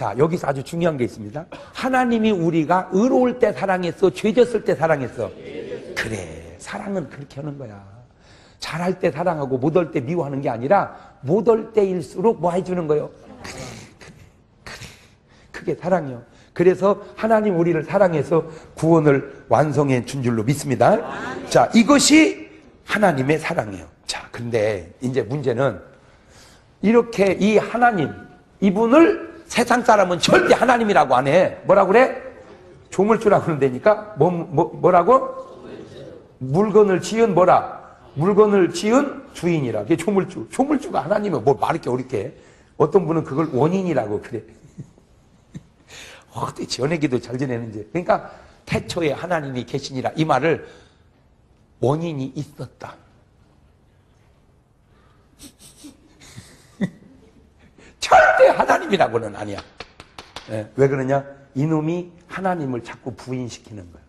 자, 여기서 아주 중요한 게 있습니다. 하나님이 우리가 의로울 때 사랑했어, 죄졌을 때 사랑했어. 그래, 사랑은 그렇게 하는 거야. 잘할 때 사랑하고 못할 때 미워하는 게 아니라 못할 때일수록 뭐 해주는 거요? 그래, 그래, 그래. 그게 사랑이요. 그래서 하나님 우리를 사랑해서 구원을 완성해 준 줄로 믿습니다. 자, 이것이 하나님의 사랑이에요. 자, 근데 이제 문제는 이렇게 이 하나님, 이분을 세상 사람은 절대 하나님이라고 안 해. 뭐라고 그래? 조물주라고 그런다니까? 뭐, 뭐, 뭐라고? 물건을 지은 뭐라? 물건을 지은 주인이라. 그게 조물주. 조물주가 하나님은 뭐 말이 게 어렵게. 어떤 분은 그걸 원인이라고 그래. 어떻게 전해기도 잘 지내는지. 그러니까 태초에 하나님이 계시니라. 이 말을 원인이 있었다. 절대 하나님이라고는 아니야. 예, 왜 그러냐? 이놈이 하나님을 자꾸 부인시키는 거야.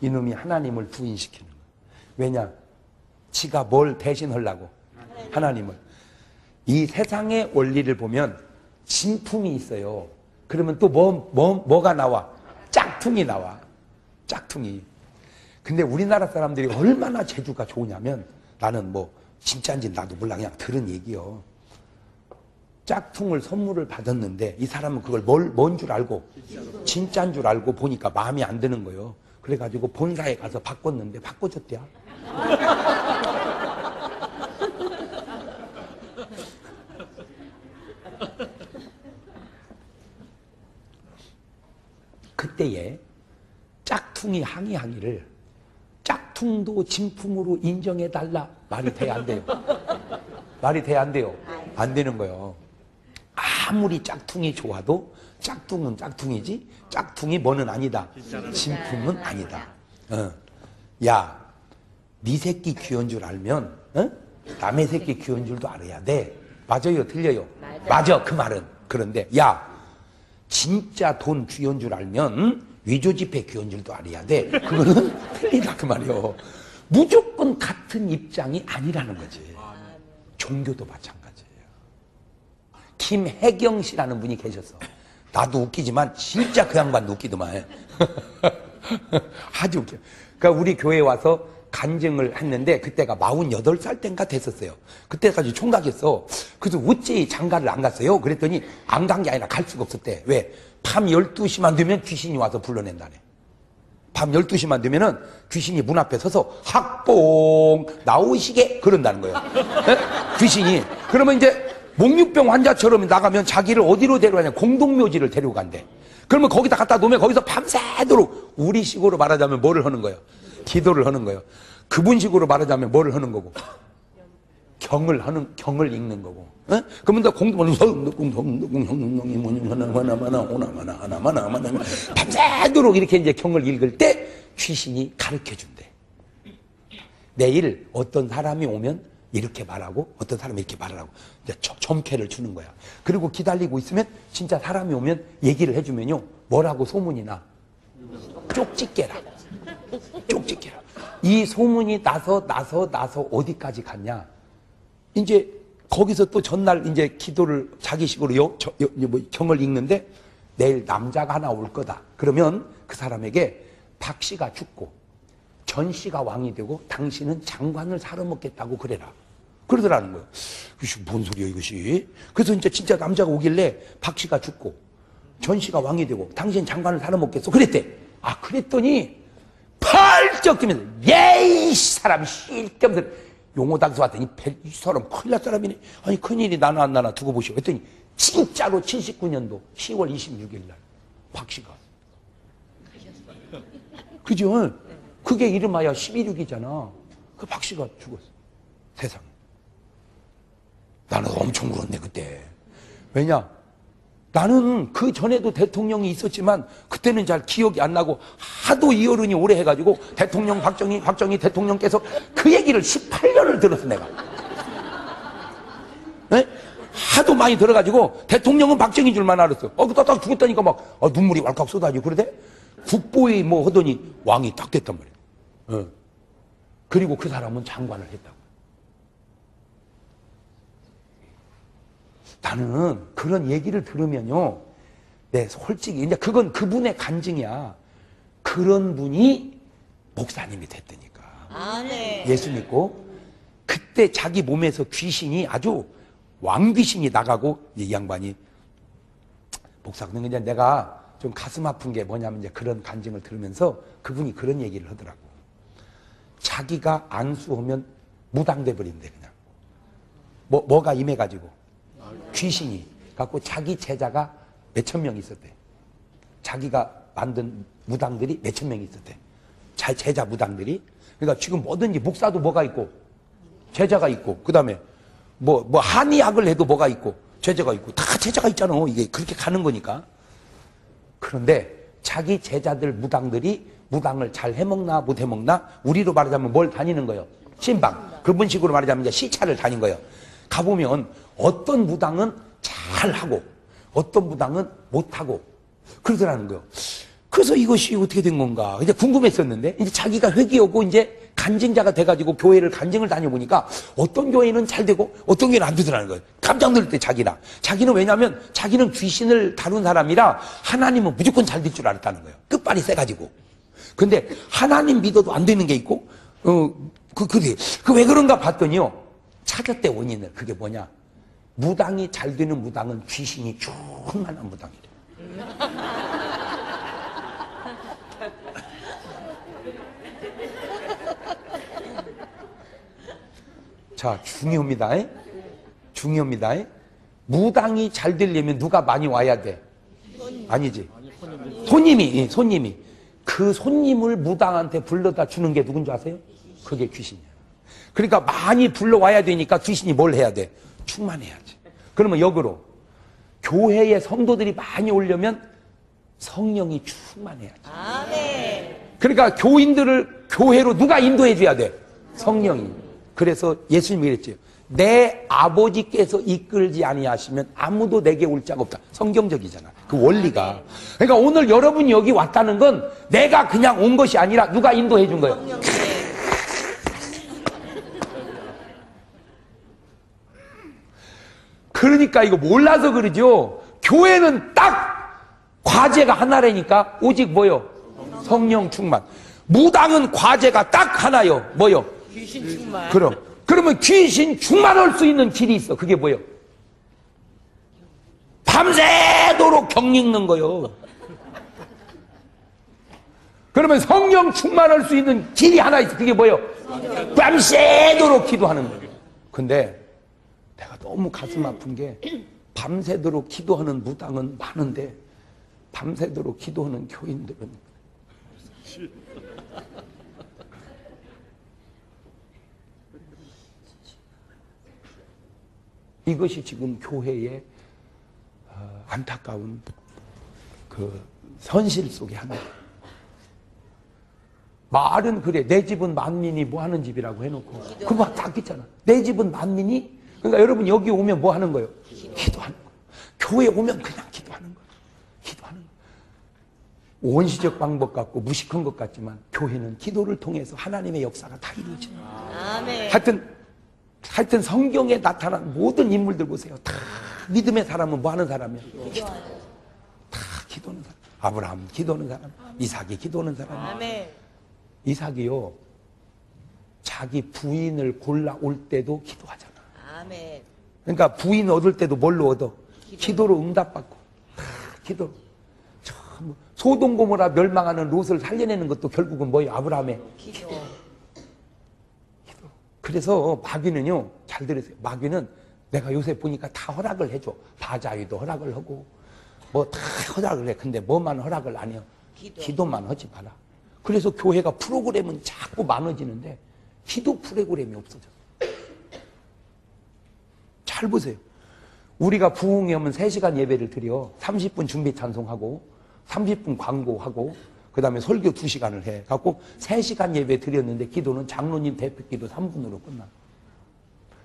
이놈이 하나님을 부인시키는 거야. 왜냐? 지가 뭘 대신하려고? 하나님을. 이 세상의 원리를 보면 진품이 있어요. 그러면 또 뭐, 뭐, 뭐가 나와? 짝퉁이 나와. 짝퉁이. 근데 우리나라 사람들이 얼마나 재주가 좋으냐면 나는 뭐 진짜인지 나도 몰라 그냥 들은 얘기요. 짝퉁을 선물을 받았는데 이 사람은 그걸 뭘, 뭔 줄 알고 진짜인 줄 알고 보니까 마음에 안 드는 거예요. 그래가지고 본사에 가서 바꿨는데 바꿔줬대요. 그때에 짝퉁이 항의항의를 짝퉁도 진품으로 인정해달라 말이 돼야 안 돼요. 말이 돼야 안 돼요. 안 되는 거예요. 아무리 짝퉁이 좋아도 짝퉁은 짝퉁이지 짝퉁이 뭐는 아니다. 진품은 아니다. 어. 야, 네 새끼 귀여운 줄 알면 어? 남의 새끼 귀여운 줄도 알아야 돼. 맞아요, 틀려요. 맞아, 그 말은. 그런데 야, 진짜 돈 귀여운 줄 알면 위조지폐 귀여운 줄도 알아야 돼. 그거는 틀리다 그 말이요. 무조건 같은 입장이 아니라는 거지. 종교도 마찬가지예요. 김혜경 씨라는 분이 계셨어. 나도 웃기지만 진짜 그 양반도 웃기더만. 아주 웃겨. 그러니까 우리 교회에 와서 간증을 했는데 그때가 48살 땐가 됐었어요. 그때까지 총각이었어. 그래서 어째 장가를 안 갔어요? 그랬더니 안 간 게 아니라 갈 수가 없었대. 왜? 밤 12시만 되면 귀신이 와서 불러낸다네. 밤 12시만 되면은 귀신이 문 앞에 서서 학봉 나오시게 그런다는 거예요. 네? 귀신이. 그러면 이제 목류병 환자처럼 나가면 자기를 어디로 데려가냐 공동묘지를 데려간대. 그러면 거기다 갖다 놓으면 거기서 밤새도록 우리식으로 말하자면 뭐를 하는 거예요? 기도를 하는 거예요. 그분식으로 말하자면 뭐를 하는 거고? 경을 하는 경을 읽는 거고. 어? 그러면 다 공동을 밤새도록 이렇게 이제 경을 읽을 때 귀신이 가르쳐 준대. 내일 어떤 사람이 오면 이렇게 말하고 어떤 사람이 이렇게 말하라고. 이제 점괘를 주는 거야. 그리고 기다리고 있으면 진짜 사람이 오면 얘기를 해주면요. 뭐라고 소문이 나? 쪽집게라. 쪽집게라. 이 소문이 나서 나서 나서 어디까지 갔냐? 이제 거기서 또 전날 이제 기도를 자기식으로 요, 저, 요, 뭐 경을 읽는데 내일 남자가 하나 올 거다. 그러면 그 사람에게 박 씨가 죽고 전 씨가 왕이 되고 당신은 장관을 살아먹겠다고 그래라. 그러더라는 거예요. 이것이 뭔 소리야 이것이. 그래서 이제 진짜 남자가 오길래 박 씨가 죽고 전 씨가 왕이 되고 당신 장관을 살아먹겠어. 그랬대. 아 그랬더니 펄쩍 뛰면서 예이 사람 실겸들 용호당서 왔더니 이 사람 큰일 날 사람이네. 아니 큰일이 나나 안 나나 두고 보시오. 했더니 진짜로 79년도 10월 26일 날 박 씨가 그죠? 그게 이름하여 12.6이잖아. 그 박 씨가 죽었어. 세상에. 나는 엄청 울었네, 그때. 왜냐? 나는 그 전에도 대통령이 있었지만 그때는 잘 기억이 안 나고 하도 이 어른이 오래 해가지고 대통령 박정희, 박정희 대통령께서 그 얘기를 18년을 들었어, 내가. 네? 하도 많이 들어가지고 대통령은 박정희 줄만 알았어. 어, 그딱 딱 죽었다니까 막 어, 눈물이 왈칵 쏟아지고 그러대? 국보에 뭐 하더니 왕이 딱 됐단 말이야. 어. 그리고 그 사람은 장관을 했다고. 나는 그런 얘기를 들으면요. 네, 솔직히, 이제 그건 그분의 간증이야. 그런 분이 목사님이 됐다니까. 아멘. 예수 믿고. 그때 자기 몸에서 귀신이 아주 왕귀신이 나가고 이 양반이 목사 근데 이제 내가 좀 가슴 아픈 게 뭐냐면 이제 그런 간증을 들으면서 그분이 그런 얘기를 하더라고. 자기가 안수하면 무당돼 버린대 그냥. 뭐 뭐가 임해가지고 귀신이 갖고 자기 제자가 몇 천 명 있었대. 자기가 만든 무당들이 몇 천 명 있었대. 자 제자 무당들이. 그러니까 지금 뭐든지 목사도 뭐가 있고 제자가 있고 그다음에 뭐 뭐 한의학을 해도 뭐가 있고 제자가 있고 다 제자가 있잖아. 이게 그렇게 가는 거니까. 그런데 자기 제자들 무당들이 무당을 잘 해먹나 못 해먹나 우리로 말하자면 뭘 다니는 거예요? 신방. 그분 식으로 말하자면 이제 시차를 다닌 거예요. 가보면 어떤 무당은 잘하고 어떤 무당은 못하고 그러더라는 거예요. 그래서 이것이 어떻게 된 건가 이제 궁금했었는데 이제 자기가 회귀하고 이제 간증자가 돼가지고 교회를 간증을 다녀보니까 어떤 교회는 잘 되고 어떤 교회는 안 되더라는 거예요. 깜짝 놀랄 때 자기나. 자기는 왜냐하면 자기는 귀신을 다룬 사람이라 하나님은 무조건 잘 될 줄 알았다는 거예요. 끝발이 세가지고. 근데 하나님 믿어도 안 되는 게 있고, 어, 그, 그게, 그왜 그런가 봤더니요. 찾았대 원인을. 그게 뭐냐. 무당이 잘 되는 무당은 귀신이 충만한 무당이래. 자, 중요합니다. 에? 중요합니다. 에? 무당이 잘 되려면 누가 많이 와야 돼? 아니지. 손님이, 예, 손님이. 그 손님을 무당한테 불러다 주는 게 누군지 아세요? 그게 귀신이야. 그러니까 많이 불러와야 되니까 귀신이 뭘 해야 돼? 충만해야지. 그러면 역으로 교회에 성도들이 많이 오려면 성령이 충만해야지. 아멘. 그러니까 교인들을 교회로 누가 인도해 줘야 돼? 성령이. 그래서 예수님이 그랬죠. 내 아버지께서 이끌지 아니하시면 아무도 내게 올 자가 없다. 성경적이잖아. 그 원리가. 그러니까 오늘 여러분이 여기 왔다는 건 내가 그냥 온 것이 아니라 누가 인도해 준 거예요. 성령님. 그러니까 이거 몰라서 그러죠. 교회는 딱 과제가 하나라니까 오직 뭐요? 성령 충만. 무당은 과제가 딱 하나요. 뭐요? 귀신 충만. 그럼 그러면 귀신 충만할 수 있는 길이 있어. 그게 뭐요? 밤새도록 경 읽는 거요. 그러면 성령 충만할 수 있는 길이 하나 있어. 그게 뭐요? 밤새도록 기도하는 거예요. 근데 내가 너무 가슴 아픈 게 밤새도록 기도하는 무당은 많은데 밤새도록 기도하는 교인들은 이것이 지금 교회의 어, 안타까운 그 현실 속의 하나예요. 말은 그래. 내 집은 만민이 뭐 하는 집이라고 해놓고. 그거 다 있잖아. 내 집은 만민이? 그러니까 여러분 여기 오면 뭐 하는 거예요? 기도하는 거예요. 교회 오면 그냥 기도하는 거예요. 기도하는 거예요. 원시적 방법 같고 무식한 것 같지만 교회는 기도를 통해서 하나님의 역사가 다 이루어지는 거예요. 아멘. 하여튼 하여튼 성경에 나타난 모든 인물들 보세요. 다 믿음의 사람은 뭐 하는 사람이야? 기도. 다 기도하는 사람. 아브라함 기도하는 사람, 이삭이 기도하는 사람. 이삭이요. 자기 부인을 골라 올 때도 기도하잖아. 아멘. 그러니까 부인 얻을 때도 뭘로 얻어? 기도 로 응답받고. 다 기도로. 참, 소동 고모라 멸망하는 롯을 살려내는 것도 결국은 뭐예요? 아브라함의 기도. 그래서 마귀는요, 잘 들으세요. 마귀는 내가 요새 보니까 다 허락을 해줘. 바자위도 허락을 하고, 뭐 다 허락을 해. 근데 뭐만 허락을 안 해요? 기도. 만 하지 마라. 그래서 교회가 프로그램은 자꾸 많아지는데, 기도 프로그램이 없어져. 잘 보세요. 우리가 부흥회 오면 3시간 예배를 드려. 30분 준비 찬송하고, 30분 광고하고, 그 다음에 설교 2시간을 해. 갖고 3시간 예배 드렸는데 기도는 장로님 대표 기도 3분으로 끝나.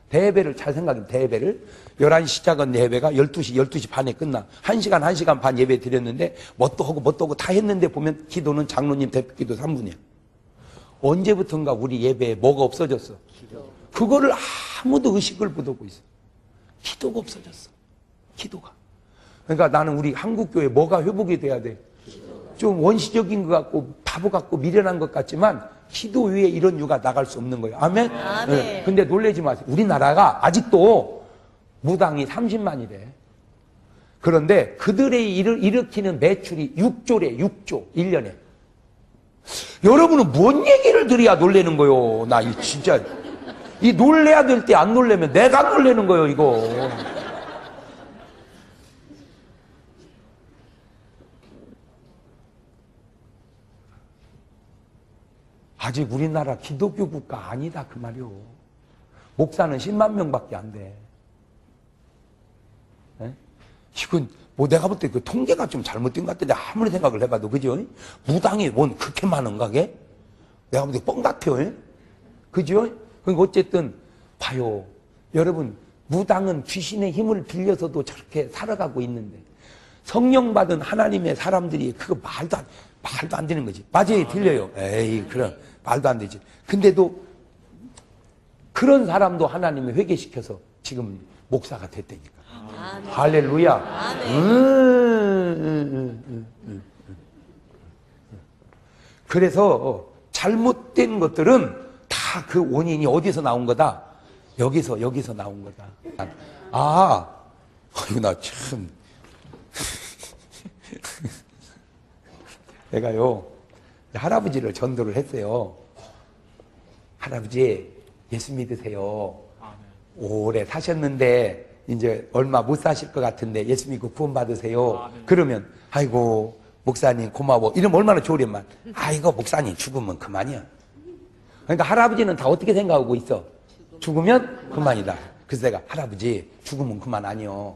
대회를 잘 생각해 대회를 11시 시작한 예배가 12시, 12시 반에 끝나. 1시간, 1시간 반 예배 드렸는데 뭣도 하고 뭣도 하고 다 했는데 보면 기도는 장로님 대표 기도 3분이야. 언제부턴가 우리 예배에 뭐가 없어졌어? 그거를 아무도 의식을 못 하고 있어. 기도가 없어졌어. 기도가. 그러니까 나는 우리 한국교회 뭐가 회복이 돼야 돼? 좀 원시적인 것 같고 바보 같고 미련한 것 같지만 기도 위에 이런 유가 나갈 수 없는 거예요. 아멘? 아멘. 네. 근데 놀라지 마세요. 우리나라가 아직도 무당이 30만이래. 그런데 그들의 일을 일으키는 매출이 6조래, 6조, 1년에. 여러분은 뭔 얘기를 들어야 놀래는 거요? 나이 진짜. 이 놀래야 될 때 안 놀래면 내가 놀래는 거요, 이거. 아직 우리나라 기독교 국가 아니다, 그 말이요. 목사는 10만 명 밖에 안 돼. 예? 이건 뭐 내가 볼 때 그 통계가 좀 잘못된 것 같은데 아무리 생각을 해봐도 그죠? 무당이 뭔 그렇게 많은가 게? 내가 볼 때 뻥 같아요. 예? 그죠? 그러니까 어쨌든 봐요. 여러분 무당은 귀신의 힘을 빌려서도 저렇게 살아가고 있는데 성령 받은 하나님의 사람들이 그거 말도 안, 말도 안 되는 거지. 맞아요, 들려요. 에이, 그럼 말도 안 되지. 근데도 그런 사람도 하나님이 회개시켜서 지금 목사가 됐다니까. 아멘. 할렐루야. 아멘. 음, 음, 음, 음, 음, 음. 그래서 잘못된 것들은 다 그 원인이 어디서 나온 거다? 여기서, 여기서 나온 거다. 아, 아이고, 나 참. 내가요, 할아버지를 전도를 했어요. 할아버지, 예수 믿으세요. 오래 사셨는데 이제 얼마 못 사실 것 같은데 예수 믿고 구원 받으세요. 그러면 아이고 목사님 고마워. 이러면 얼마나 좋으련만. 아이고 목사님 죽으면 그만이야. 그러니까 할아버지는 다 어떻게 생각하고 있어? 죽으면 그만이다. 그래서 내가 할아버지 죽으면 그만 아니요.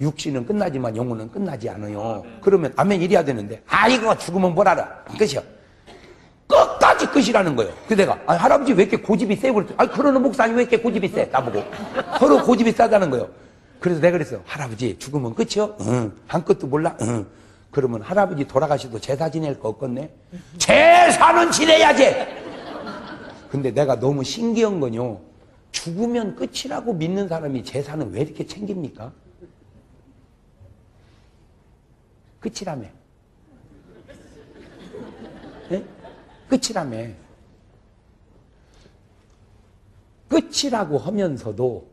육신은 끝나지만 영혼은 끝나지 않아요. 그러면 아멘 이래야 되는데 아이고 죽으면 뭘 알아? 끝이야. 끝까지 끝이라는 거예요. 그래서 내가, 아 할아버지 왜 이렇게 고집이 세? 그랬더니, 아 그러는 목사님 왜 이렇게 고집이 세? 나보고. 서로 고집이 싸다는 거예요. 그래서 내가 그랬어. 할아버지, 죽으면 끝이요? 응. 한 끝도 몰라? 응. 그러면 할아버지 돌아가셔도 제사 지낼 거 없겠네? 제사는 지내야지! 근데 내가 너무 신기한 건요. 죽으면 끝이라고 믿는 사람이 제사는 왜 이렇게 챙깁니까? 끝이라며. 예? 끝이라며. 끝이라고 하면서도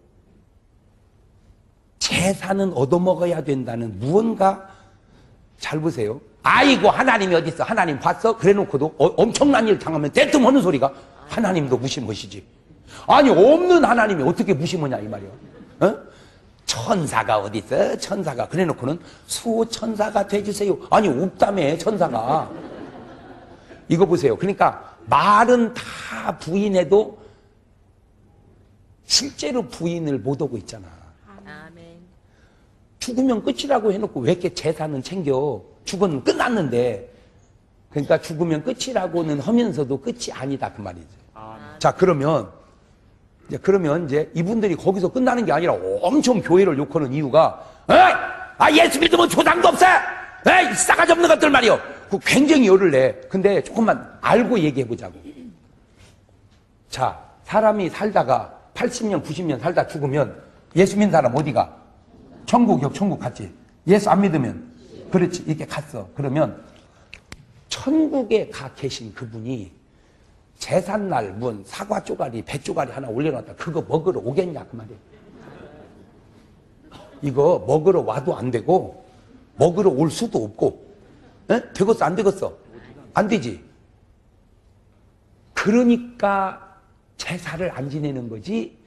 재산은 얻어먹어야 된다는 무언가 잘 보세요. 아이고 하나님이 어디 있어? 하나님 봤어? 그래놓고도 어- 엄청난 일 당하면 대뜸 하는 소리가 하나님도 무시무시지. 아니 없는 하나님이 어떻게 무시무냐 이 말이야. 어? 천사가 어디 있어? 천사가 그래놓고는 수천사가 돼주세요. 아니 없다며 천사가. 이거 보세요. 그러니까 말은 다 부인해도 실제로 부인을 못 하고 있잖아. 아멘. 죽으면 끝이라고 해놓고 왜 이렇게 재산은 챙겨? 죽으면 끝났는데. 그러니까 죽으면 끝이라고는 하면서도 끝이 아니다 그 말이지. 자 그러면 이제 그러면 이제 이분들이 거기서 끝나는 게 아니라 엄청 교회를 욕하는 이유가 에이! 아 예수 믿으면 조상도 없어. 에이 싸가지 없는 것들 말이요. 그 굉장히 열을 내. 근데 조금만 알고 얘기해 보자고. 자 사람이 살다가 80년 90년 살다 죽으면 예수 믿는 사람 어디가? 천국역 천국 갔지. 예수 안 믿으면 그렇지 이렇게 갔어. 그러면 천국에 가 계신 그분이 재산날 뭔 사과 쪼가리 배 쪼가리 하나 올려놨다 그거 먹으러 오겠냐 그 말이에요. 이거 먹으러 와도 안 되고 먹으러 올 수도 없고 에? 되겠어 안 되겠어 안 되지. 그러니까 제사를 안 지내는 거지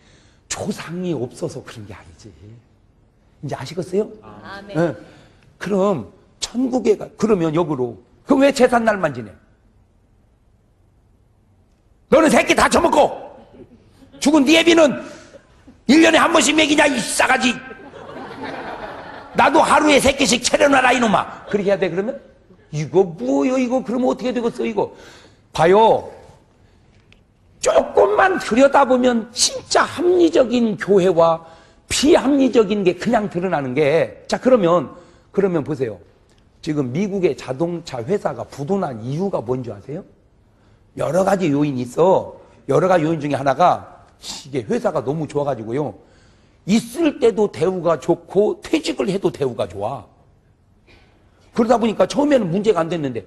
조상이 없어서 그런 게 아니지. 이제 아시겠어요? 아멘. 예. 그럼 천국에 가 그러면 역으로 그럼 왜 제삿 날만 지내? 너는 새끼 다 처먹고 죽은 네 애비는 1년에 한 번씩 먹이냐 이 싸가지 나도 하루에 세 개씩 차려놔라 이놈아 그렇게 해야 돼 그러면? 이거 뭐요 이거 그러면 어떻게 되겠어 이거 봐요 조금만 들여다보면 진짜 합리적인 교회와 비합리적인 게 그냥 드러나는 게, 자, 그러면, 그러면 보세요. 지금 미국의 자동차 회사가 부도난 이유가 뭔지 아세요? 여러 가지 요인이 있어. 여러 가지 요인 중에 하나가 이게 회사가 너무 좋아가지고요. 있을 때도 대우가 좋고 퇴직을 해도 대우가 좋아. 그러다 보니까 처음에는 문제가 안 됐는데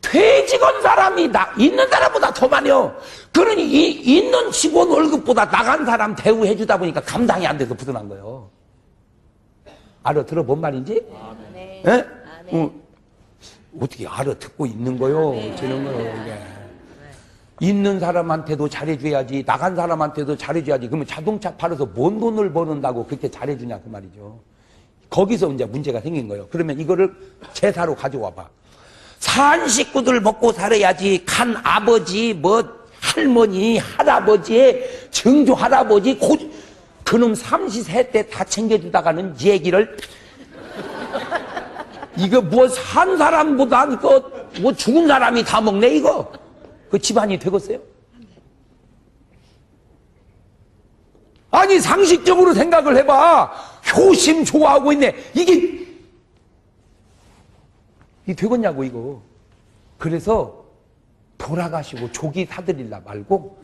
퇴직한 사람이 나 있는 사람보다 더 많아요. 그러니 이 있는 직원 월급보다 나간 사람 대우해 주다 보니까 감당이 안 돼서 부도난 거예요. 알아 들어 뭔 말인지? 네. 예? 아멘. 어, 어떻게 알아 듣고 있는 거요? 저는 거요. 이게. 있는 사람한테도 잘해줘야지, 나간 사람한테도 잘해줘야지. 그러면 자동차 팔아서 뭔 돈을 버는다고 그렇게 잘해주냐, 그 말이죠. 거기서 이제 문제가 생긴 거예요. 그러면 이거를 제사로 가져와 봐. 산 식구들 먹고 살아야지, 간 아버지, 뭐, 할머니, 할아버지의 증조 할아버지, 고, 그놈 삼시세 때 다 챙겨주다가는 얘기를 이거 뭐 산 사람보다 이거 뭐 죽은 사람이 다 먹네 이거 그 집안이 되겠어요? 아니 상식적으로 생각을 해봐 효심 좋아하고 있네 이게 이 되겠냐고 이거 그래서 돌아가시고 조기 사드릴라 말고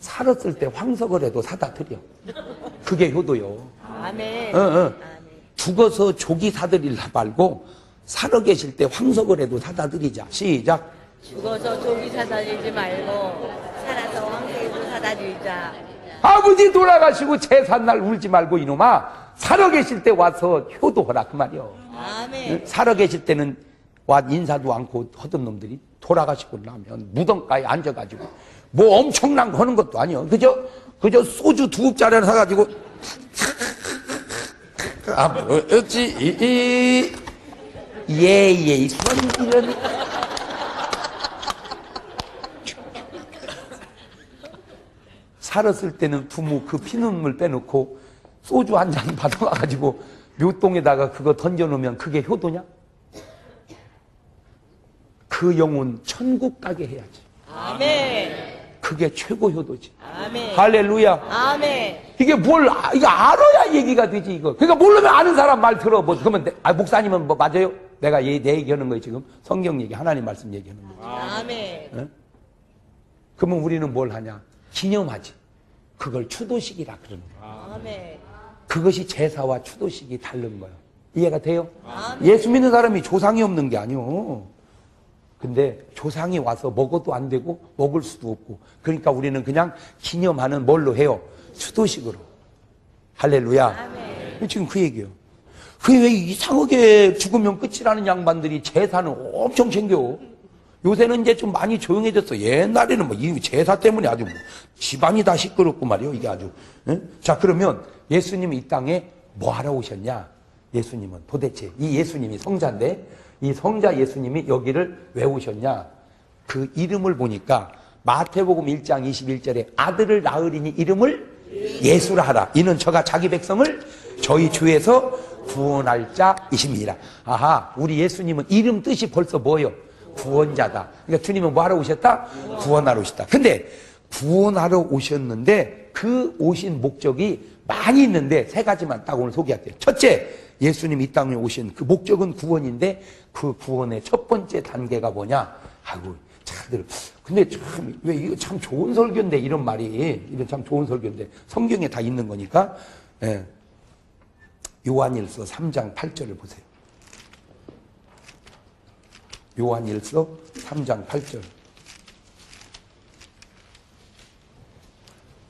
살았을 때 황석을 해도 사다 드려 그게 효도요 아멘. 어, 어. 죽어서 조기 사드릴라 말고 살아 계실 때 황석을 해도 사다 드리자. 시작. 죽어서 조기 사다 주지 말고 살아서 황새도 사다 주자. 아버지 돌아가시고 제삿날 울지 말고 이놈아 살아 계실 때 와서 효도하라 그 말이요. 아멘. 살아 계실 때는 와 인사도 않고 하던 놈들이 돌아가시고 나면 무덤가에 앉아가지고 뭐 엄청난 거 하는 것도 아니요. 그저 그저 소주 두 읍짜리 하나 사가지고 아버지 예예 이런 이런 살았을 때는 부모 그 피눈물 빼놓고 소주 한 잔 받아와가지고 묘동에다가 그거 던져놓으면 그게 효도냐? 그 영혼 천국 가게 해야지. 아멘. 그게 최고 효도지. 아멘. 할렐루야. 아멘. 이게 뭘, 아- 이거 알아야 얘기가 되지, 이거. 그러니까 모르면 아는 사람 말 들어. 뭐, 그러면, 내- 아, 목사님은 뭐, 맞아요? 내가 얘, 내 얘기하는 거예요, 지금. 성경 얘기, 하나님 말씀 얘기하는 거. 아멘. 그러면 우리는 뭘 하냐? 기념하지. 그걸 추도식이라 그러는 거야. 아멘. 그것이 제사와 추도식이 다른 거예요. 이해가 돼요? 아멘. 예수 믿는 사람이 조상이 없는 게 아니요. 근데 조상이 와서 먹어도 안 되고 먹을 수도 없고 그러니까 우리는 그냥 기념하는 뭘로 해요? 추도식으로. 할렐루야. 아멘. 지금 그 얘기예요. 그게 왜 이상하게 죽으면 끝이라는 양반들이 제사는 엄청 챙겨. 요새는 이제 좀 많이 조용해졌어. 옛날에는 뭐 이 제사 때문에 아주 뭐 집안이 다 시끄럽고 말이요. 이게 아주. 응? 자, 그러면 예수님이 이 땅에 뭐 하러 오셨냐? 예수님은 도대체 이 예수님이 성자인데 이 성자 예수님이 여기를 왜 오셨냐? 그 이름을 보니까 마태복음 1장 21절에 아들을 낳으리니 이름을 예수라 하라. 이는 저가 자기 백성을 저희 주에서 구원할 자이십니다. 아하, 우리 예수님은 이름 뜻이 벌써 뭐예요? 구원자다. 그러니까 주님은 뭐 하러 오셨다? 구원하러 오셨다. 근데 구원하러 오셨는데 그 오신 목적이 많이 있는데 세 가지만 딱 오늘 소개할게요. 첫째, 예수님 이 땅에 오신 그 목적은 구원인데 그 구원의 첫 번째 단계가 뭐냐? 아이고, 차들. 근데 참, 왜 이거 참 좋은 설교인데 이런 말이, 이런 참 좋은 설교인데 성경에 다 있는 거니까, 예. 요한일서 3장 8절을 보세요. 요한일서 3장 8절.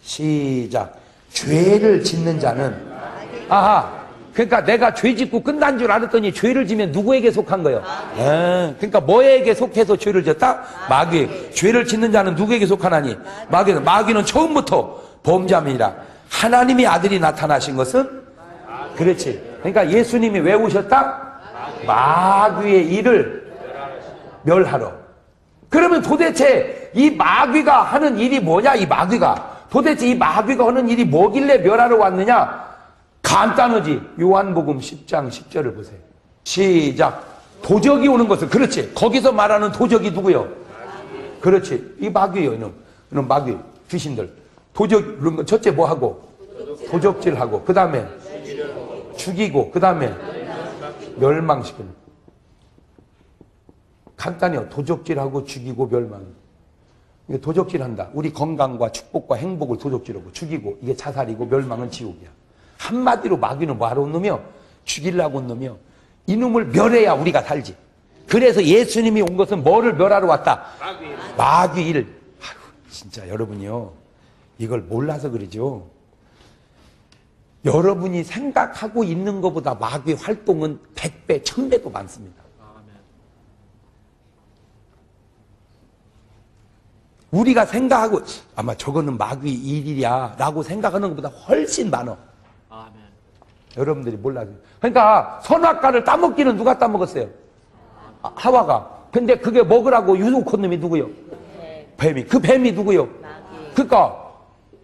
시작. 죄를 짓는 자는 아하. 그러니까 내가 죄 짓고 끝난 줄 알았더니 죄를 지면 누구에게 속한 거예요? 예, 그러니까 뭐에게 속해서 죄를 졌다? 마귀. 죄를 짓는 자는 누구에게 속하나니? 마귀. 마귀는 처음부터 범죄함이라. 하나님의 아들이 나타나신 것은 그렇지. 그러니까 예수님이 왜 오셨다? 마귀의 일을 멸하러. 그러면 도대체 이 마귀가 하는 일이 뭐냐? 이 마귀가. 도대체 이 마귀가 하는 일이 뭐길래 멸하러 왔느냐? 간단하지. 요한복음 10장 10절을 보세요. 시작. 도적이 오는 것은 그렇지. 거기서 말하는 도적이 누구요? 그렇지. 이 마귀예요, 이놈. 이놈 마귀, 귀신들. 도적, 이런 거 첫째 뭐 하고? 도적질하고. 그 다음에 죽이고. 그 다음에 멸망시키는. 간단해요. 도적질하고 죽이고 멸망. 도적질한다. 우리 건강과 축복과 행복을 도적질하고 죽이고 이게 자살이고 멸망은 지옥이야. 한마디로 마귀는 뭐하러 온 놈이요? 죽이려고 온 놈이요. 이놈을 멸해야 우리가 살지. 그래서 예수님이 온 것은 뭐를 멸하러 왔다? 마귀를. 아유, 진짜 여러분이요. 이걸 몰라서 그러죠. 여러분이 생각하고 있는 것보다 마귀 활동은 100배, 1000배도 많습니다. 우리가 생각하고 아마 저거는 마귀 일이야 라고 생각하는 것보다 훨씬 많아. 아멘. 여러분들이 몰라요. 그러니까 선악과를 따먹기는 누가 따먹었어요? 아, 하와가. 근데 그게 먹으라고 유혹한 놈이 누구요? 네, 뱀이. 그 뱀이 누구요? 마귀. 그러니까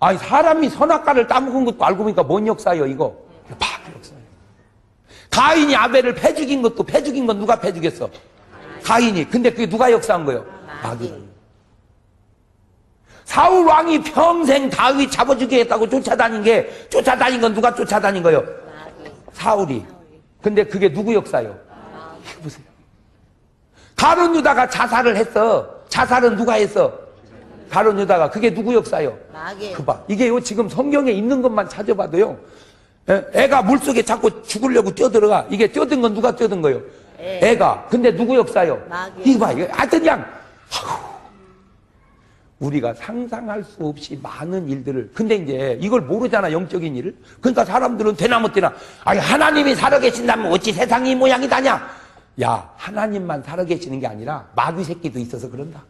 아니 사람이 선악과를 따먹은 것도 알고 보니까 뭔 역사예요 이거? 마귀 역사예요. 가인이 아벨을 패 죽인 것도 패 죽인 건 누가 패 죽였어? 가인이. 근데 그게 누가 역사한 거예요? 마귀가. 사울 왕이 평생 다윗 잡아주겠다고 쫓아다닌 게 쫓아다닌 건 누가 쫓아다닌 거예요? 사울이. 근데 그게 누구 역사예요? 이거 보세요. 가론 유다가 자살을 했어. 자살은 누가 했어? 가론 유다가. 그게 누구 역사예요? 마귀. 그 봐. 이게요, 지금 성경에 있는 것만 찾아봐도요. 에, 애가 물속에 자꾸 죽으려고 뛰어들어가. 이게 뛰어든 건 누가 뛰어든 거예요? 애. 애가. 근데 누구 역사예요? 마귀. 이거 봐. 이거 하여튼 그냥. 아휴. 우리가 상상할 수 없이 많은 일들을. 근데 이제 이걸 모르잖아, 영적인 일을. 그러니까 사람들은 대나무 때나, 아니, 하나님이 살아계신다면 어찌 세상이 이 모양이 다냐? 야, 하나님만 살아계시는 게 아니라 마귀 새끼도 있어서 그런다.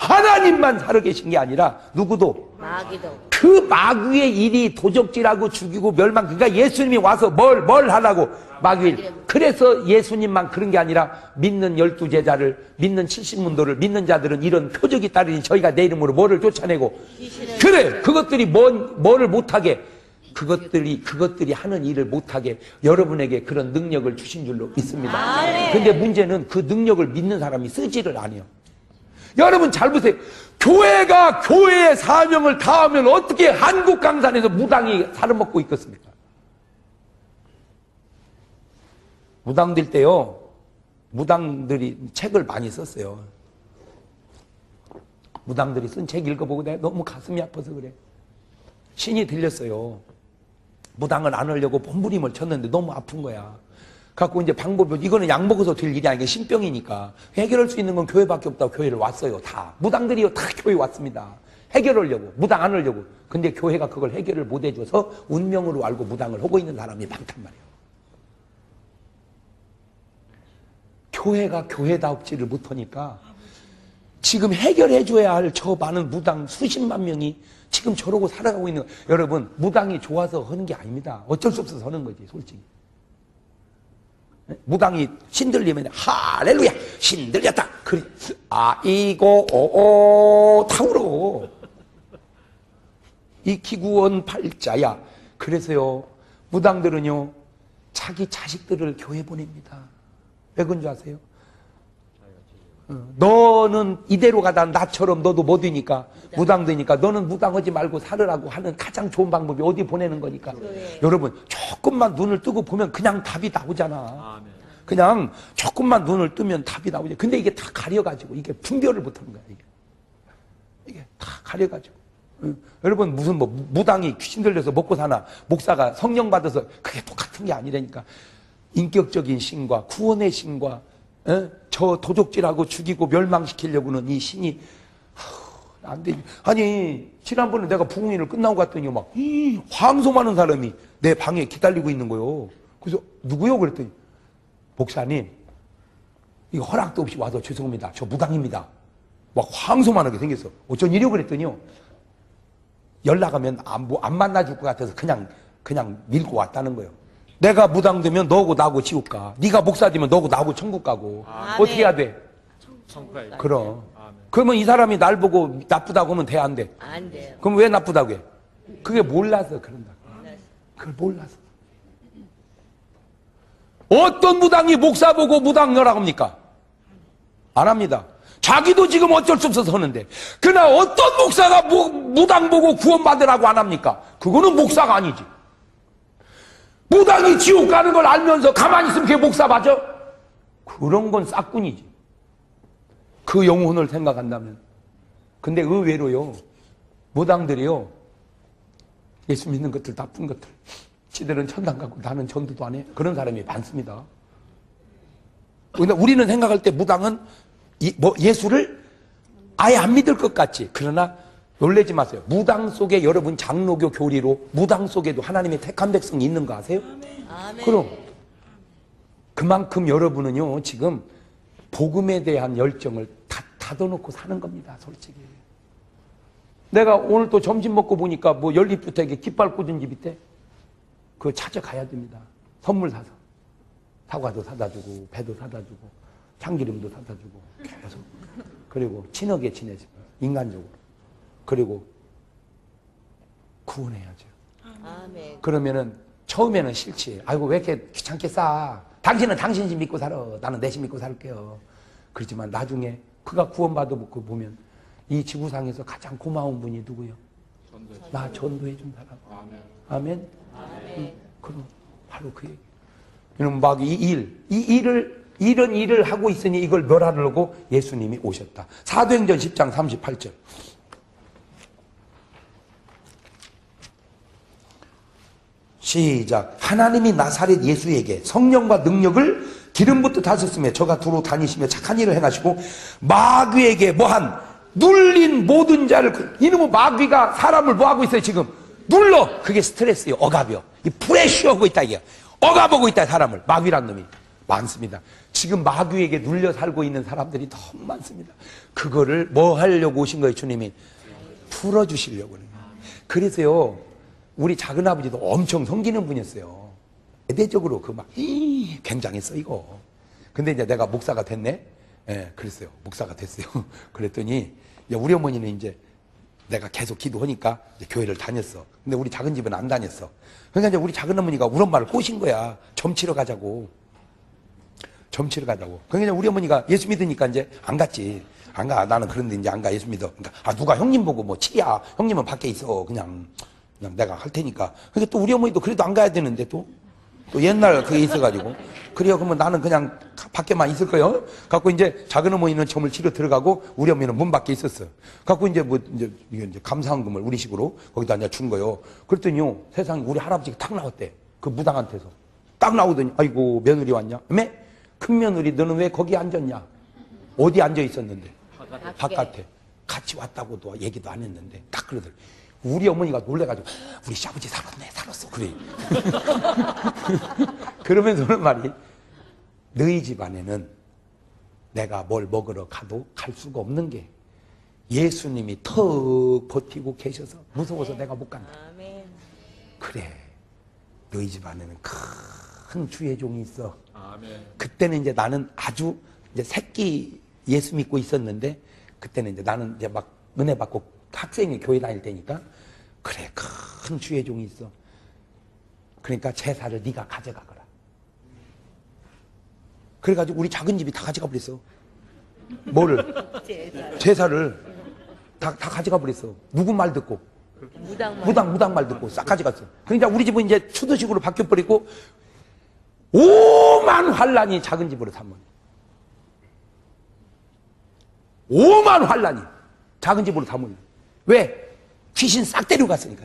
하나님만 살아계신 게 아니라 누구도 마귀도. 그 마귀의 일이 도적질하고 죽이고 멸망 그러니까 예수님이 와서 뭘 뭘 하라고 마귀 일 그래서 예수님만 그런 게 아니라 믿는 열두 제자를 믿는 70문도를 믿는 자들은 이런 표적이 따르니 저희가 내 이름으로 뭐를 쫓아내고 그래 그것들이 뭔 뭐를 못하게 그것들이 그것들이 하는 일을 못하게 여러분에게 그런 능력을 주신 줄로 믿습니다. 근데 문제는 그 능력을 믿는 사람이 쓰지를 않아요. 여러분 잘 보세요. 교회가 교회의 사명을 다하면 어떻게 한국 강산에서 무당이 살아먹고 있겠습니까? 무당들 때요. 무당들이 책을 많이 썼어요. 무당들이 쓴 책 읽어보고 내가 너무 가슴이 아파서 그래. 신이 들렸어요. 무당을 안 하려고 몸부림을 쳤는데 너무 아픈 거야. 갖고 이제 방법이 이거는 약 먹어서 될 일이 아니고 신병이니까 해결할 수 있는 건 교회밖에 없다고 교회를 왔어요. 다 무당들이요 다 교회 왔습니다. 해결하려고 무당 안 하려고. 근데 교회가 그걸 해결을 못 해줘서 운명으로 알고 무당을 하고 있는 사람이 많단 말이에요. 교회가 교회다up지를 못하니까 지금 해결해줘야 할 저 많은 무당 수십만 명이 지금 저러고 살아가고 있는. 여러분 무당이 좋아서 하는 게 아닙니다. 어쩔 수 없어서 하는 거지 솔직히. 무당이 신들리면 할렐루야 신들렸다. 그래 아이고 오오 타오르고 이 기구원 팔자야. 그래서요 무당들은요 자기 자식들을 교회 보냅니다. 왜 그런 줄 아세요? 어, 너는 이대로 가다 나처럼 너도 못 되니까 무당 되니까 너는 무당하지 말고 살으라고 하는 가장 좋은 방법이 어디 보내는 거니까. 여러분 조금만 눈을 뜨고 보면 그냥 답이 나오잖아. 그냥 조금만 눈을 뜨면 답이 나오죠 근데 이게 다 가려가지고 이게 분별을 못하는 거야 이게. 이게 다 가려가지고. 응. 여러분 무슨 뭐 무당이 귀신 들려서 먹고 사나 목사가 성령 받아서 그게 똑같은 게 아니라니까. 인격적인 신과 구원의 신과 에? 저 도적질하고 죽이고 멸망시키려고는 이 신이 아우, 안 돼. 아니 지난번에 내가 부흥회를 끝나고 갔더니 막 이, 황송하는 사람이 내 방에 기다리고 있는 거요. 그래서 누구요? 그랬더니 목사님 이거 허락도 없이 와서 죄송합니다. 저 무당입니다. 막 황송하게 생겼어. 어쩐 일이요? 그랬더니요. 연락하면 안, 뭐, 안 만나줄 것 같아서 그냥 그냥 밀고 왔다는 거예요. 내가 무당 되면 너고 나고 지옥 가. 네가 목사 되면 너고 나고 천국 가고. 아멘. 어떻게 해야 돼? 성과에 그럼. 아멘. 그러면 이 사람이 날 보고 나쁘다고 하면 돼, 안 돼? 안 돼요. 그럼 왜 나쁘다고 해? 그게 몰라서 그런다. 그걸 몰라서. 어떤 무당이 목사 보고 무당 너라고 합니까? 안 합니다. 자기도 지금 어쩔 수 없어서 하는데. 그러나 어떤 목사가 무, 무당 보고 구원받으라고 안 합니까? 그거는 목사가 아니지. 무당이 지옥 가는 걸 알면서 가만히 있으면 그게 목사 맞아? 그런 건 싹군이지. 그 영혼을 생각한다면. 근데 의외로요, 무당들이요, 예수 믿는 것들 나쁜 것들. 지들은 천당 가고 나는 전도도 안 해. 그런 사람이 많습니다. 근데 우리는 생각할 때 무당은 이- 뭐 예수를 아예 안 믿을 것 같지. 그러나 놀라지 마세요. 무당 속에 여러분 장로교 교리로 무당 속에도 하나님의 택한 백성이 있는 거 아세요? 아멘. 그럼 그만큼 여러분은요 지금 복음에 대한 열정을 다 닫아놓고 사는 겁니다 솔직히. 내가 오늘 또 점심 먹고 보니까 뭐 연립주택에 깃발 꽂은 집 있대? 그거 찾아가야 됩니다. 선물 사서. 사과도 사다 주고 배도 사다 주고 참기름도 사다 주고. 계속. 그리고 친하게 지내지고 인간적으로 그리고 구원해야죠 아멘. 그러면은 처음에는 싫지. 아이고 왜 이렇게 귀찮게 싸. 당신은 당신 집 믿고 살아. 나는 내 집 믿고 살게요. 그렇지만 나중에 그가 구원받아보고 보면 이 지구상에서 가장 고마운 분이 누구요? 나 전도해 준 사람. 아멘. 응, 그럼 바로 그 얘기. 이놈 막이 일, 이 일을 이런 일을 하고 있으니 이걸 멸하려고 예수님이 오셨다. 사도행전 10장 38절. 시작. 하나님이 나사렛 예수에게 성령과 능력을 기름부터 다셨으며 저가 두루 다니시며 착한 일을 행하시고 마귀에게 뭐한 눌린 모든 자를 그- 이놈의 마귀가 사람을 뭐하고 있어요 지금? 눌러! 그게 스트레스요 억압이요. 이 프레쉬하고 있다 이게. 억압하고 있다 사람을. 마귀란 놈이. 많습니다. 지금 마귀에게 눌려 살고 있는 사람들이 너무 많습니다. 그거를 뭐 하려고 오신 거예요 주님이? 풀어주시려고 그래서요 우리 작은 아버지도 엄청 섬기는 분이었어요. 대대적으로 그 막 굉장했어 이거. 근데 이제 내가 목사가 됐네. 예, 그랬어요. 목사가 됐어요. 그랬더니 이제 우리 어머니는 이제 내가 계속 기도하니까 이제 교회를 다녔어. 근데 우리 작은 집은 안 다녔어. 그러니까 이제 우리 작은 어머니가 우리 엄마를 꼬신 거야. 점치러 가자고. 점치러 가자고. 그러니까 우리 어머니가 예수 믿으니까 이제 안 갔지. 안 가. 나는 그런데 이제 안 가. 예수 믿어. 그러니까 아 누가 형님 보고 뭐 치야. 형님은 밖에 있어. 그냥 그냥 내가 할 테니까. 그러니까 또 우리 어머니도 그래도 안 가야 되는데 또. 또 옛날 그게 있어가지고. 그래요. 그러면 나는 그냥 밖에만 있을 거예요. 갖고 이제 작은 어머니는 점을 치러 들어가고 우리 어머니는 문 밖에 있었어요. 갖고 이제 뭐 이제 이게 이제 감사한금을 우리 식으로 거기다 이제 준 거예요. 그랬더니요 세상에 우리 할아버지가 딱 나왔대. 그 무당한테서. 딱 나오더니 아이고 며느리 왔냐? 매? 큰 며느리 너는 왜 거기 앉았냐? 어디 앉아 있었는데? 바깥에. 같이 왔다고도 얘기도 안 했는데 딱 그러더래. 우리 어머니가 놀래가지고 우리 시아버지 살았네 살았어 그래. 그러면서 는 말이 너희 집안에는 내가 뭘 먹으러 가도 갈 수가 없는 게 예수님이 턱 버티고 계셔서 무서워서 내가 못 간다. 아멘. 그래. 너희 집안에는 큰 주의 종이 있어. 아멘. 그때는 이제 나는 아주 이제 새끼 예수 믿고 있었는데 그때는 이제 나는 이제 막 은혜 받고 학생이 교회 다닐 때니까 그래 큰 주의 종이 있어. 그러니까 제사를 네가 가져가 거라. 그래가지고 우리 작은 집이 다 가져가 버렸어. 뭐를? 제사. 제사를 다, 다 가져가 버렸어. 누구 말 듣고? 무당만. 무당, 무당 말 듣고 싹 가져갔어. 그러니까 우리 집은 이제 추도식으로 바뀌어버리고, 오만 환란이 작은 집으로 삼은. 오만 환란이 작은 집으로 삼은. 왜? 귀신 싹 데려갔으니까.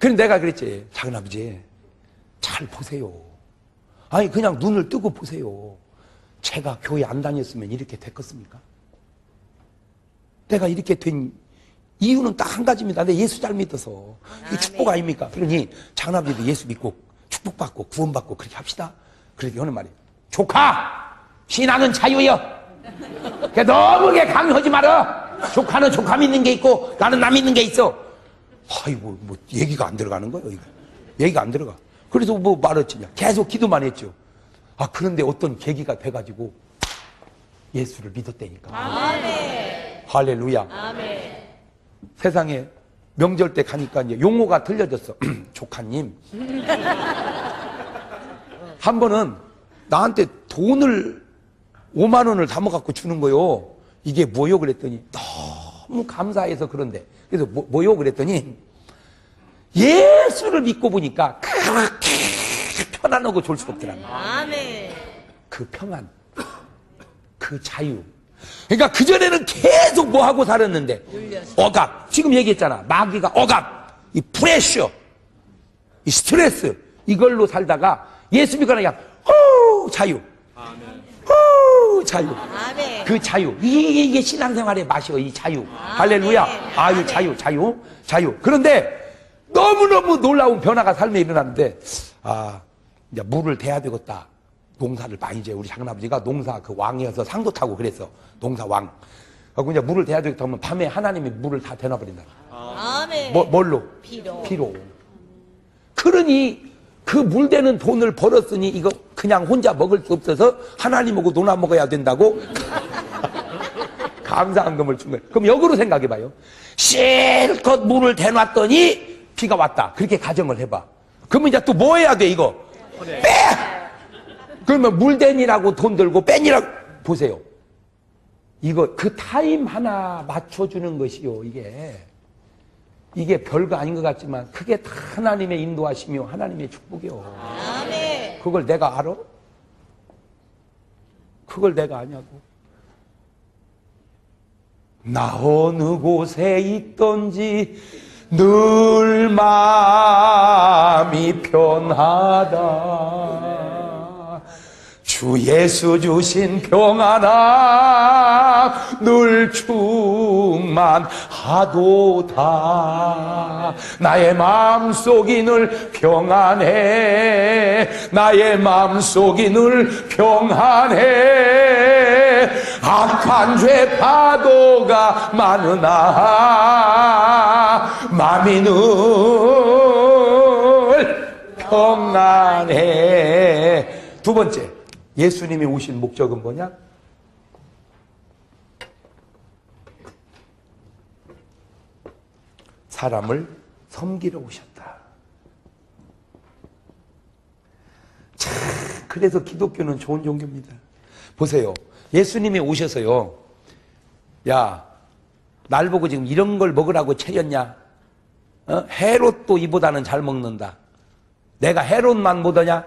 그래, 내가 그랬지. 작은 아버지, 잘 보세요. 아니, 그냥 눈을 뜨고 보세요. 제가 교회 안 다녔으면 이렇게 됐겠습니까? 내가 이렇게 된 이유는 딱 한 가지입니다. 내 예수 잘 믿어서. 이게 아멘. 축복 아닙니까? 그러니 장남들도 예수 믿고 축복받고 구원받고 그렇게 합시다. 그렇게 하는 말이에요. 조카! 신앙은 자유여! 그 너무 게 강요하지 마라! 조카는 조카 믿는 게 있고 나는 나 믿는 게 있어. 아이고, 뭐 얘기가 안 들어가는 거예요, 이거. 얘기가 안 들어가. 그래서 뭐 말했지. 계속 기도만 했죠. 아, 그런데 어떤 계기가 돼가지고 예수를 믿었다니까. 아멘. 할렐루야. 아멘. 세상에 명절 때 가니까 이제 용어가 틀려졌어. 조카님. 한 번은 나한테 돈을 5만 원을 담아갖고 주는 거요. 이게 뭐요? 그랬더니 너무 감사해서 그런데. 그래서 뭐, 뭐요? 그랬더니 예수를 믿고 보니까 그렇게 편안하고 좋을 수가 없더라고요. 아멘. 그 평안, 그 자유, 그러니까 그전에는 계속 뭐 하고 살았는데 억압 지금 얘기했잖아 마귀가 억압 이 프레셔 이 스트레스 이걸로 살다가 예수 믿고 그냥 후 자유 후 자유 아멘. 그 자유 이게, 이게 신앙생활의 맛이요 이 자유 할렐루야 아유 아멘. 자유 자유 자유 그런데 너무너무 놀라운 변화가 삶에 일어났는데 아 이제 물을 대야 되겠다 농사를 많이 재 우리 장나아버지가 농사 그 왕이어서 상도 타고 그랬어 농사 왕 그리고 이제 물을 대야 되겠다 하면 밤에 하나님이 물을 다 대놔버린다 아멘. 뭐, 뭘로? 피로. 피로. 그러니 그 물 대는 돈을 벌었으니 이거 그냥 혼자 먹을 수 없어서 하나님하고 논아 먹어야 된다고 감사한금을 준 거예요. 그럼 역으로 생각해 봐요. 실컷 물을 대놨더니 비가 왔다. 그렇게 가정을 해봐. 그러면 이제 또 뭐 해야 돼 이거? 빼! 그러면 물대니라고 돈 들고 빼니라고 보세요. 이거 그 타임 하나 맞춰주는 것이요 이게. 이게 별거 아닌 것 같지만 그게 다 하나님의 인도하심이요. 하나님의 축복이요. 아멘. 그걸 내가 알아? 그걸 내가 아냐고? 나 어느 곳에 있던지 늘 마음이 편하다. 주 예수 주신 평안 함늘 충만하도다. 나의 마음속이 늘 평안해. 나의 마음속이 늘 평안해. 악한 죄 파도가 많으나 마음이 늘 평안해. 두 번째 예수님이 오신 목적은 뭐냐? 사람을 섬기러 오셨다. 참, 그래서 기독교는 좋은 종교입니다. 보세요. 예수님이 오셔서요. 야, 날 보고 지금 이런 걸 먹으라고 차렸냐? 어? 헤롯도 이보다는 잘 먹는다. 내가 헤롯만 못하냐?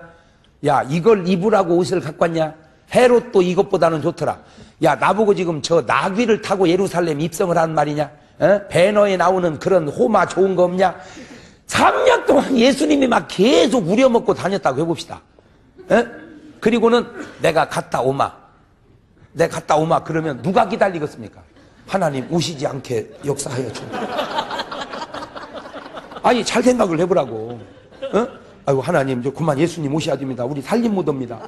야, 이걸 입으라고 옷을 갖고 왔냐? 헤롯도 이것보다는 좋더라. 야, 나보고 지금 저 나귀를 타고 예루살렘 입성을 한 말이냐? 어? 배너에 나오는 그런 호마 좋은 거 없냐? 3년 동안 예수님이 막 계속 우려먹고 다녔다고 해봅시다. 어? 그리고는 내가 갔다 오마. 내가 갔다 오마. 그러면 누가 기다리겠습니까? 하나님 우시지 않게 역사하여 주. 아니, 잘 생각을 해보라고. 어? 아이고, 하나님, 저 그만 예수님 오셔야 됩니다. 우리 살림 못 옵니다.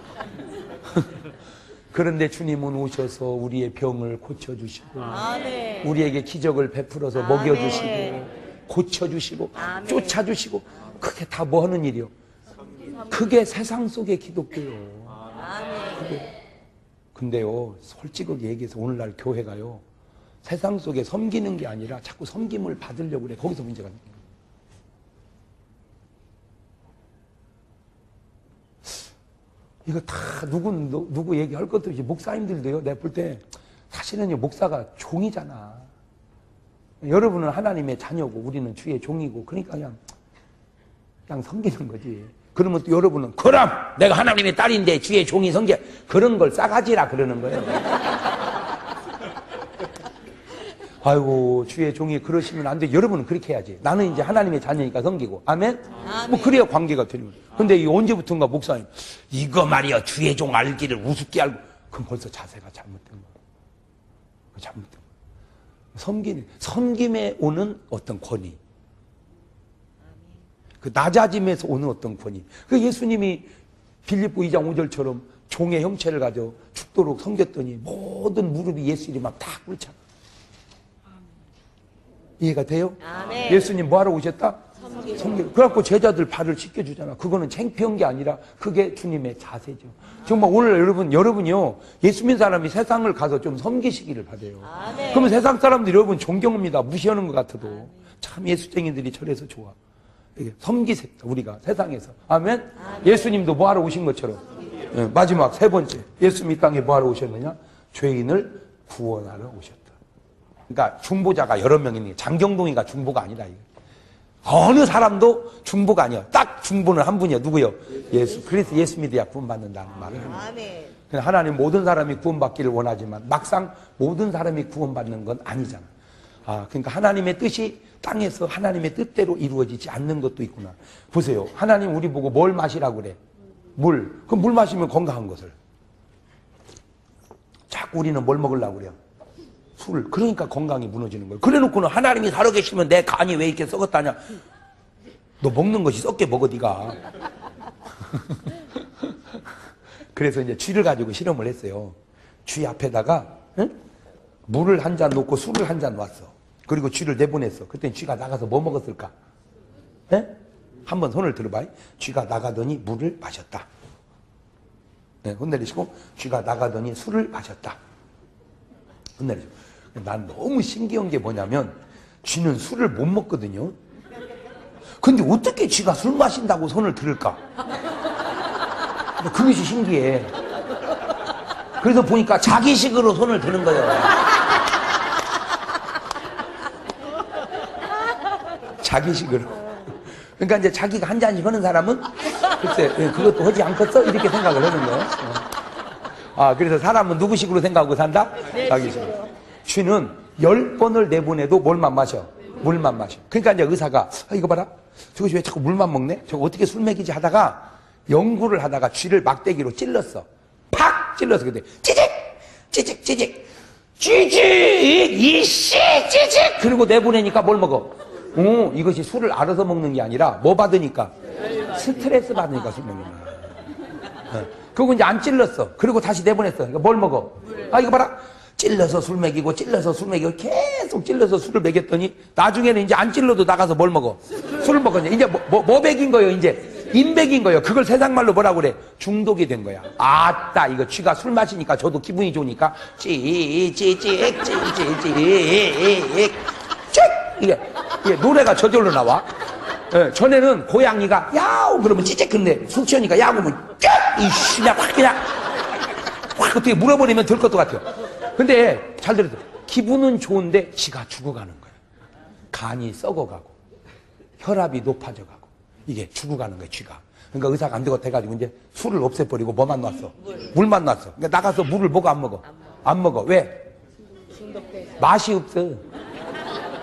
그런데 주님은 오셔서 우리의 병을 고쳐주시고, 아멘. 우리에게 기적을 베풀어서 아멘. 먹여주시고, 고쳐주시고, 아멘. 쫓아주시고, 그게 다 뭐 하는 일이요? 그게 세상 속의 기독교요. 아멘. 근데요, 솔직하게 얘기해서 오늘날 교회가요, 세상 속에 섬기는 게 아니라 자꾸 섬김을 받으려고 그래. 거기서 문제가 생겨요. 이거 다 누구, 누- 누구 얘기할 것도 없이 목사님들도요, 내가 볼 때 사실은요, 목사가 종이잖아. 여러분은 하나님의 자녀고 우리는 주의 종이고 그러니까 그냥 그냥 섬기는 거지. 그러면 또 여러분은 그럼 내가 하나님의 딸인데 주의 종이 섬겨 그런 걸 싸가지라 그러는 거예요. 아이고 주의 종이 그러시면 안 돼. 여러분은 그렇게 해야지. 나는 이제 하나님의 자녀니까 섬기고 아멘. 뭐 그래야 관계가 되는 거죠. 근데 이 언제부턴가 목사님 이거 말이야 주의 종 알기를 우습게 알고 그럼 벌써 자세가 잘못된. 그 잘못된 거야. 섬김 섬김에 오는 어떤 권위. 그 낮아짐에서 오는 어떤 권위. 그 예수님이 빌립보 2장 5절처럼 종의 형체를 가져 죽도록 섬겼더니 모든 무릎이 예수 이름 앞다 꿇잖아. 이해가 돼요? 아멘. 예수님 뭐하러 오셨다? 섬기러. 그래갖고 제자들 발을 씻겨주잖아. 그거는 창피한 게 아니라 그게 주님의 자세죠. 정말 오늘 여러분, 여러분이요. 예수 믿는 사람이 세상을 가서 좀 섬기시기를 바래요. 아멘. 그러면 세상 사람들이 여러분 존경합니다. 무시하는 것 같아도. 참 예수쟁이들이 저래서 좋아. 섬기세요. 우리가 세상에서. 아멘? 예수님도 뭐하러 오신 것처럼. 예, 마지막 세 번째. 예수님 이 땅에 뭐하러 오셨느냐? 죄인을 구원하러 오셨다. 그러니까 중보자가 여러 명 있는 게 장경동이가 중보가 아니라 이게. 어느 사람도 중보가 아니야. 딱 중보는 한 분이야. 누구요? 예수. 그래서 예수 믿어야 구원받는다는 말을 하는 거예요. 하나님 모든 사람이 구원받기를 원하지만 막상 모든 사람이 구원받는 건 아니잖아. 아, 그러니까 하나님의 뜻이 땅에서 하나님의 뜻대로 이루어지지 않는 것도 있구나. 보세요. 하나님 우리 보고 뭘 마시라고 그래? 물. 그럼 물 마시면 건강한 것을. 자꾸 우리는 뭘 먹으려고 그래요? 술. 그러니까 건강이 무너지는 거예요. 그래 놓고는 하나님이 살아계시면 내 간이 왜 이렇게 썩었다냐? 너 먹는 것이 썩게 먹어, 네가. 그래서 이제 쥐를 가지고 실험을 했어요. 쥐 앞에다가 응? 물을 한 잔 놓고 술을 한 잔 놨어. 그리고 쥐를 내보냈어. 그랬더니 쥐가 나가서 뭐 먹었을까? 예? 한번 손을 들어봐. 쥐가 나가더니 물을 마셨다. 네, 혼내리시고 쥐가 나가더니 술을 마셨다. 혼내리시고. 난 너무 신기한 게 뭐냐면 쥐는 술을 못 먹거든요. 근데 어떻게 쥐가 술 마신다고 손을 들을까? 그것이 신기해. 그래서 보니까 자기식으로 손을 드는 거예요. 자기식으로. 그러니까 이제 자기가 한 잔씩 하는 사람은 글쎄 예, 그것도 하지 않겠어? 이렇게 생각을 하는 거예요. 어. 아 그래서 사람은 누구식으로 생각하고 산다? 자기식으로. 쥐는 열 번을 내보내도 뭘만 마셔? 물만 마셔. 그러니까 이제 의사가 아, 이거 봐라. 저것이 왜 자꾸 물만 먹네? 저거 어떻게 술 먹이지 하다가 연구를 하다가 쥐를 막대기로 찔렀어. 팍 찔러서 근데 찌직 찌직 찌직 찌직 이씨 찌직 그리고 내보내니까 뭘 먹어? 어 이것이 술을 알아서 먹는 게 아니라 뭐 받으니까 스트레스 받으니까 술 먹는 거야. 어. 그리고 이제 안 찔렀어. 그리고 다시 내보냈어. 그러니까 뭘 먹어? 아 이거 봐라. 찔러서 술 먹이고 찔러서 술 먹이고 계속 찔러서 술을 먹였더니 나중에는 이제 안 찔러도 나가서 뭘 먹어? 술을 먹었냐? 이제 뭐, 뭐, 뭐 먹인 거예요? 이제 인백인 거예요. 그걸 세상 말로 뭐라고 그래? 중독이 된 거야. 아따 이거 쥐가 술 마시니까 저도 기분이 좋으니까 찌찌찌찌찌찌찌 이게, 이게 노래가 저절로 나와. 예, 전에는 고양이가 야우 그러면 찌찌 근데 술 취하니까 야우 그러면 쫙 이씨 그냥 확 그냥 확 어떻게 물어버리면 될 것도 같아요. 근데 잘 들어도 기분은 좋은데 지가 죽어가는 거예요. 간이 썩어가고 혈압이 높아져가고 이게 죽어가는 거예요. 쥐가. 그러니까 의사가 안 되고 돼가지고 이제 술을 없애버리고 뭐만 놨어? 물만 놨어. 그러니까 나가서 물을 먹어 안 먹어? 안 먹어. 왜? 맛이 없어.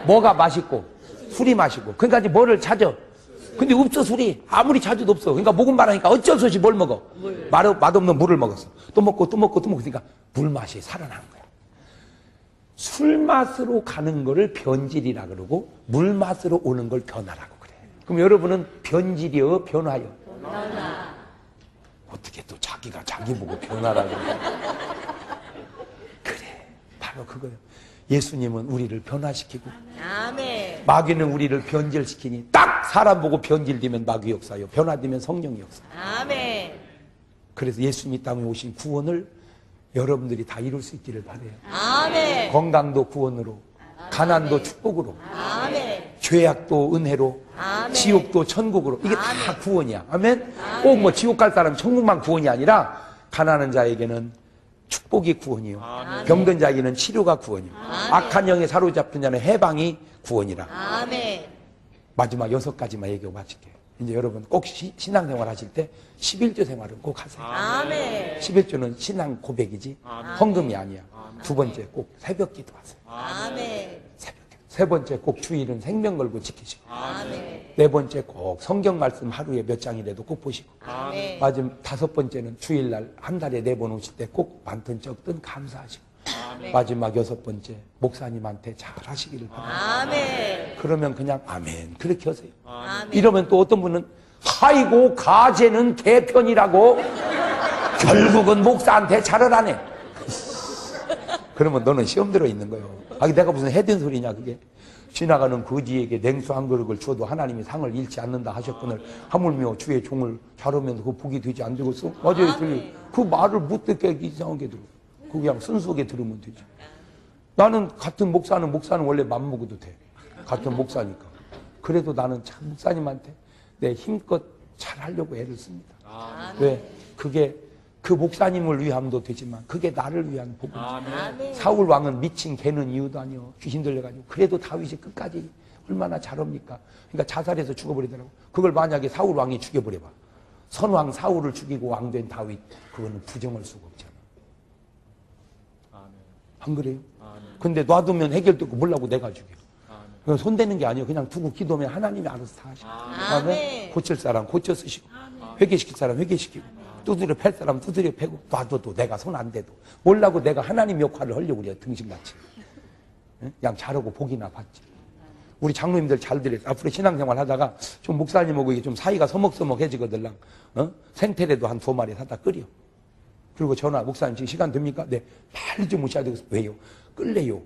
뭐가 맛있고 술이 맛있고. 그러니까 이제 뭐를 찾아? 근데 없어 술이 아무리 찾아도 없어. 그러니까 목은 말하니까 어쩔 수 없이 뭘 먹어? 맛, 맛없는 물을 먹었어. 또 먹고 또 먹고 또 먹고 그러니까 물 맛이 살아나는 거야. 술 맛으로 가는 거를 변질이라 그러고 물 맛으로 오는 걸 변화라고 그래. 그럼 여러분은 변질이요, 변화요? 어떻게 또 자기가 자기 보고 변화라고 그래? 그래, 바로 그거예요. 예수님은 우리를 변화시키고 아멘. 마귀는 우리를 변질시키니 딱 사람 보고 변질되면 마귀 역사요, 변화되면 성령 역사. 아멘. 그래서 예수님이 땅에 오신 구원을 여러분들이 다 이룰 수 있기를 바래요. 아멘. 건강도 구원으로, 가난도 축복으로, 아멘. 죄악도 은혜로, 아멘. 지옥도 천국으로. 이게 다 구원이야. 아멘? 꼭 뭐 지옥 갈 사람 천국만 구원이 아니라 가난한 자에게는 축복이 구원이요. 병든 자에게는 치료가 구원이요. 악한 영에 사로잡힌 자는 해방이 구원이라. 아멘. 마지막 여섯 가지만 얘기하고 마칠게요. 이제 여러분 꼭 시- 신앙생활 하실 때 11조 생활은 꼭 하세요. 아멘. 11조는 신앙 고백이지 헌금이 아니야. 두 번째 꼭 새벽 기도하세요. 아멘. 새벽 기도. 세 번째 꼭 주일은 생명 걸고 지키시고. 아멘. 네 번째 꼭 성경 말씀 하루에 몇 장이라도 꼭 보시고. 아멘. 마지막 다섯 번째는 주일날 한 달에 네 번 오실 때 꼭 많든 적든 감사하시고. 마지막 여섯 번째 목사님한테 잘 하시기를 바랍니다. 아멘. 그러면 그냥 아멘 그렇게 하세요. 아멘. 이러면 또 어떤 분은 하이고 가재는 개편이라고 결국은 목사한테 잘하라네. 그러면 너는 시험 들어 있는 거예요. 아, 내가 무슨 해된 소리냐 그게. 지나가는 거지에게 냉수 한 그릇을 줘도 하나님이 상을 잃지 않는다 하셨거늘 하물며 주의 종을 자르면 그 복이 되지 안 되겠어? 맞아요. 그 말을 못 듣게 이상하게 들어. 그 그냥 순수하게 들으면 되지. 나는 같은 목사는 목사는 원래 맘먹어도 돼. 같은 목사니까. 그래도 나는 참 목사님한테 내 힘껏 잘 하려고 애를 씁니다. 왜? 그게 그 목사님을 위함도 되지만 그게 나를 위한 복음이지. 아멘. 사울 왕은 미친 개는 이유도 아니요. 귀신 들려가지고. 그래도 다윗이 끝까지 얼마나 잘합니까? 그러니까 자살해서 죽어버리더라고. 그걸 만약에 사울 왕이 죽여버려봐. 선왕 사울을 죽이고 왕 된 다윗, 그거는 부정할 수가. 안 그래요? 근데 놔두면 해결되고 몰라고 내가 죽여. 아멘. 그건 손대는 게 아니에요. 그냥 두고 기도하면 하나님이 알아서 다 하셔. 아멘. 고칠 사람 고쳐 쓰시고, 회개시킬 사람 회개시키고, 두드려 팰 사람 두드려 패고, 놔둬도 내가 손 안 대도. 몰라고 내가 하나님 역할을 하려고 그래요. 등신같이. 응? 그냥 잘하고 복이나 받지. 우리 장로님들 잘 들어요. 앞으로 신앙생활 하다가 좀 목사님하고 이게 좀 사이가 서먹서먹해지거들랑, 어? 생태래도 한 두 마리 사다 끓여. 그리고 전화, 목사님 지금 시간 됩니까? 네. 빨리 좀 오셔야 되겠어. 왜요? 끌래요.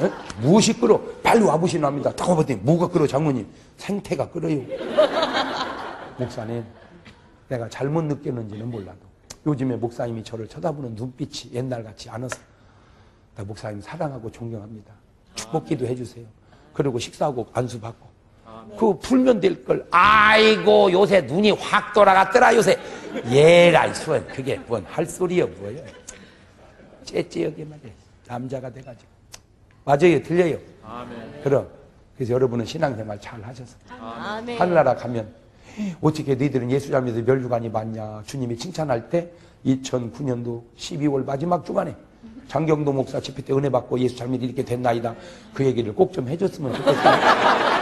어? 무엇이 끓어? 빨리 와보시나 합니다. 딱 와봤더니 뭐가 끓어 장모님? 생태가 끓어요. 목사님, 내가 잘못 느꼈는지는 몰라도 요즘에 목사님이 저를 쳐다보는 눈빛이 옛날같이 않아서 나 목사님 사랑하고 존경합니다. 축복 기도 해주세요. 그리고 식사하고 안수 받고 그 풀면 될 걸 아이고 요새 눈이 확 돌아갔더라 요새. 얘가 수원 그게 뭔 할 소리야 뭐예요 째째하게 말이야. 남자가 돼가지고. 맞아요? 들려요? 아멘. 그럼. 그래서 여러분은 신앙생활 잘 하셔서. 아멘. 하늘나라 가면. 어떻게 너희들은 예수 잘면서 멸류관이 많냐? 주님이 칭찬할 때 2009년도 12월 마지막 주간에 장경도 목사 집회 때 은혜 받고 예수 잘못 이렇게 됐나이다. 그 얘기를 꼭 좀 해줬으면 좋겠다